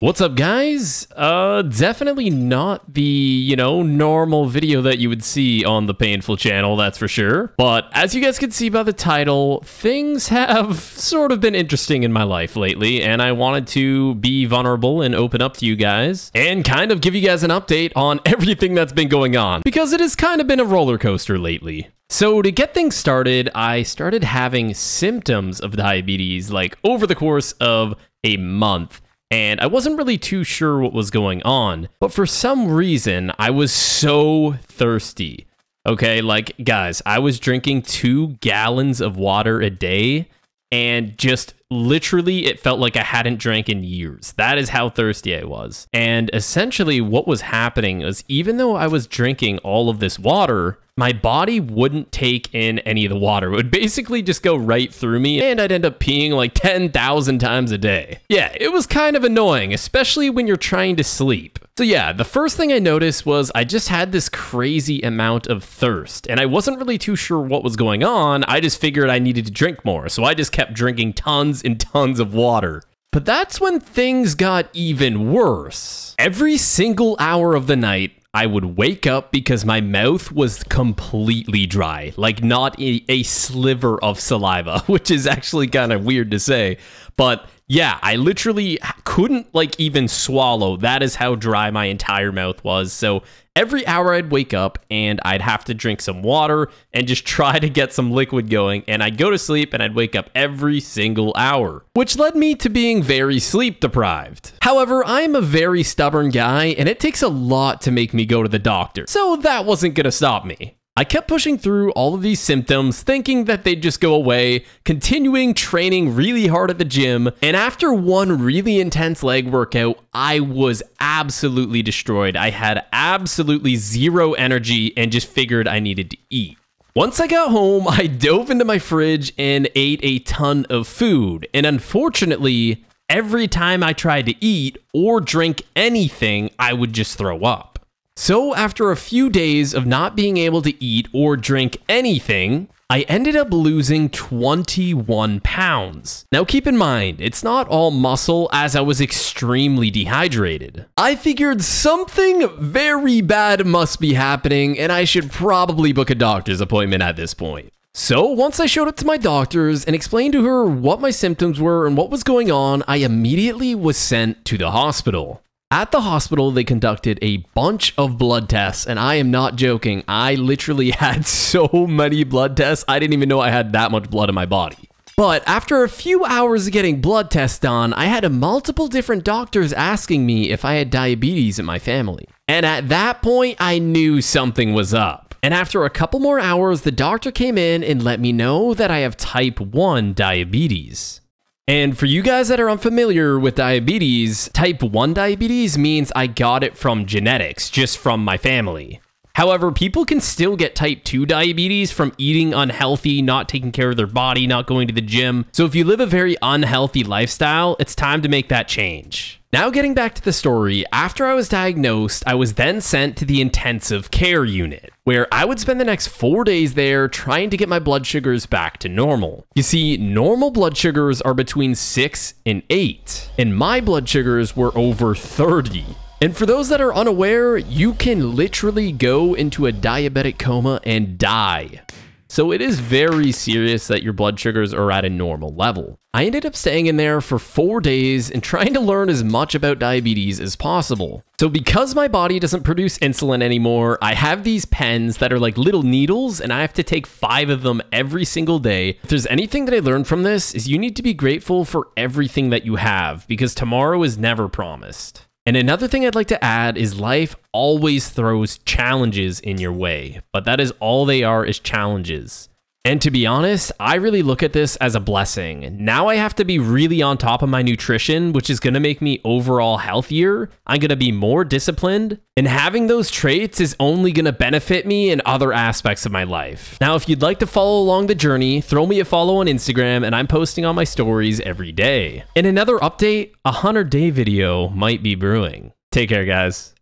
What's up guys? Uh, definitely not the, you know, normal video that you would see on the Painful channel, that's for sure. But as you guys can see by the title, things have sort of been interesting in my life lately, and I wanted to be vulnerable and open up to you guys, and kind of give you guys an update on everything that's been going on, because it has kind of been a roller coaster lately. So to get things started, I started having symptoms of diabetes like over the course of a month and I wasn't really too sure what was going on, but for some reason, I was so thirsty. Okay, like, guys, I was drinking two gallons of water a day, and just literally, it felt like I hadn't drank in years. That is how thirsty I was. And essentially, what was happening was even though I was drinking all of this water, my body wouldn't take in any of the water. It would basically just go right through me, and I'd end up peeing like 10,000 times a day. Yeah, it was kind of annoying, especially when you're trying to sleep. So yeah, the first thing I noticed was I just had this crazy amount of thirst, and I wasn't really too sure what was going on. I just figured I needed to drink more, so I just kept drinking tons and tons of water. But that's when things got even worse. Every single hour of the night, I would wake up because my mouth was completely dry, like not a, a sliver of saliva, which is actually kind of weird to say. But yeah, I literally couldn't like even swallow. That is how dry my entire mouth was. So every hour I'd wake up and I'd have to drink some water and just try to get some liquid going. And I'd go to sleep and I'd wake up every single hour, which led me to being very sleep deprived. However, I'm a very stubborn guy and it takes a lot to make me go to the doctor. So that wasn't gonna stop me. I kept pushing through all of these symptoms, thinking that they'd just go away, continuing training really hard at the gym, and after one really intense leg workout, I was absolutely destroyed. I had absolutely zero energy and just figured I needed to eat. Once I got home, I dove into my fridge and ate a ton of food, and unfortunately, every time I tried to eat or drink anything, I would just throw up. So, after a few days of not being able to eat or drink anything, I ended up losing 21 pounds. Now keep in mind, it's not all muscle as I was extremely dehydrated. I figured something very bad must be happening and I should probably book a doctor's appointment at this point. So, once I showed up to my doctors and explained to her what my symptoms were and what was going on, I immediately was sent to the hospital. At the hospital, they conducted a bunch of blood tests, and I am not joking. I literally had so many blood tests, I didn't even know I had that much blood in my body. But after a few hours of getting blood tests done, I had a multiple different doctors asking me if I had diabetes in my family. And at that point, I knew something was up. And after a couple more hours, the doctor came in and let me know that I have type 1 diabetes. And for you guys that are unfamiliar with diabetes, type 1 diabetes means I got it from genetics, just from my family. However, people can still get type 2 diabetes from eating unhealthy, not taking care of their body, not going to the gym. So if you live a very unhealthy lifestyle, it's time to make that change. Now, getting back to the story, after I was diagnosed, I was then sent to the intensive care unit, where I would spend the next four days there trying to get my blood sugars back to normal. You see, normal blood sugars are between 6 and 8, and my blood sugars were over 30. And for those that are unaware, you can literally go into a diabetic coma and die. So it is very serious that your blood sugars are at a normal level. I ended up staying in there for four days and trying to learn as much about diabetes as possible. So because my body doesn't produce insulin anymore, I have these pens that are like little needles and I have to take five of them every single day. If there's anything that I learned from this is you need to be grateful for everything that you have because tomorrow is never promised. And another thing I'd like to add is life always throws challenges in your way, but that is all they are is challenges. And to be honest, I really look at this as a blessing. Now I have to be really on top of my nutrition, which is going to make me overall healthier. I'm going to be more disciplined, and having those traits is only going to benefit me in other aspects of my life. Now, if you'd like to follow along the journey, throw me a follow on Instagram, and I'm posting on my stories every day. In another update, a 100 day video might be brewing. Take care, guys.